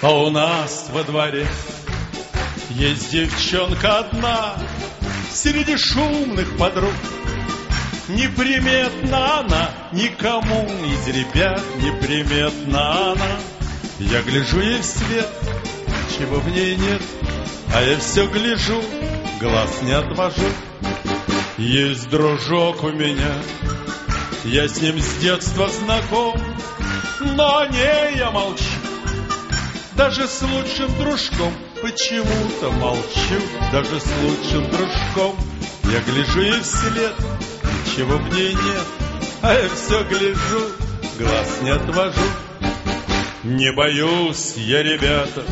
А у нас во дворе есть девчонка одна Среди шумных подруг. Неприметна она никому из ребят Неприметна она. Я гляжу ей вслед, чего в ней нет А я все гляжу, глаз не отвожу. Есть дружок у меня Я с ним с детства знаком Но о ней я молчу Даже с лучшим дружком Почему-то молчу Даже с лучшим дружком Я гляжу ей вслед чего в ней нет, а я все гляжу, глаз не отвожу. Не боюсь я, ребята,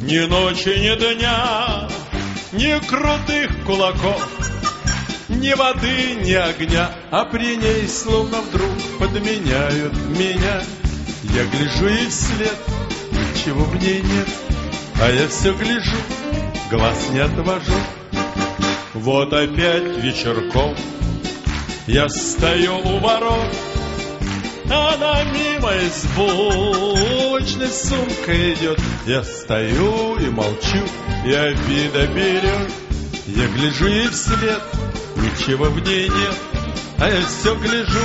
ни ночи, ни дня, ни крутых кулаков, ни воды, ни огня, а при ней словно вдруг подменяют меня. Я гляжу ей вслед, ничего в ней нет, а я все гляжу, глаз не отвожу. Вот опять вечерком я стою у ворот, она мимо из булочной сумкой идет. Я стою и молчу, и обида берет. Я гляжу ей вслед, ничего в ней нет, а я все гляжу,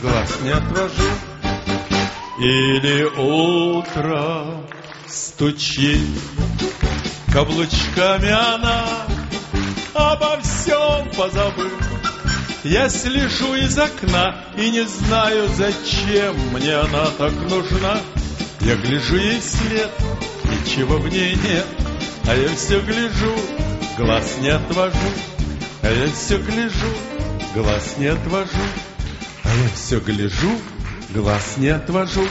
глаз не отвожу. Или утро стучит каблучками она, обо всем позабыв. Я слежу из окна и не знаю, зачем мне она так нужна. Я гляжу ей вслед, ничего в ней нет, а я все гляжу, глаз не отвожу. А я все гляжу, глаз не отвожу. А я все гляжу, глаз не отвожу.